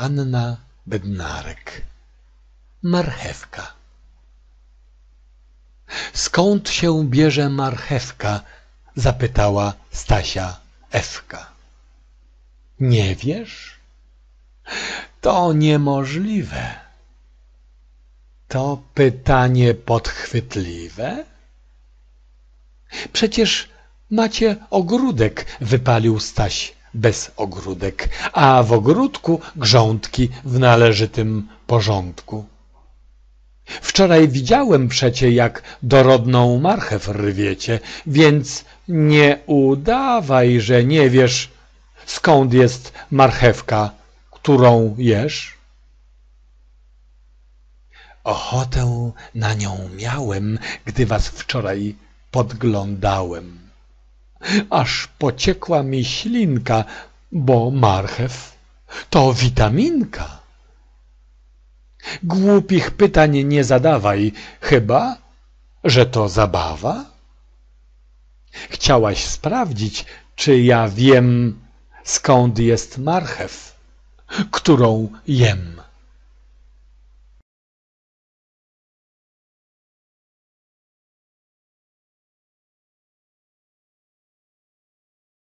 Anna Bednarek Marchewka Skąd się bierze marchewka? Zapytała Stasia Ewka. Nie wiesz? To niemożliwe. To pytanie podchwytliwe? Przecież macie ogródek, wypalił Staś bez ogródek, a w ogródku grządki w należytym porządku. Wczoraj widziałem przecie, jak dorodną marchew rwiecie, więc nie udawaj, że nie wiesz, skąd jest marchewka, którą jesz. Ochotę na nią miałem, gdy was wczoraj podglądałem. Aż pociekła mi ślinka, bo marchew to witaminka. Głupich pytań nie zadawaj, chyba, że to zabawa? Chciałaś sprawdzić, czy ja wiem, skąd jest marchew, którą jem.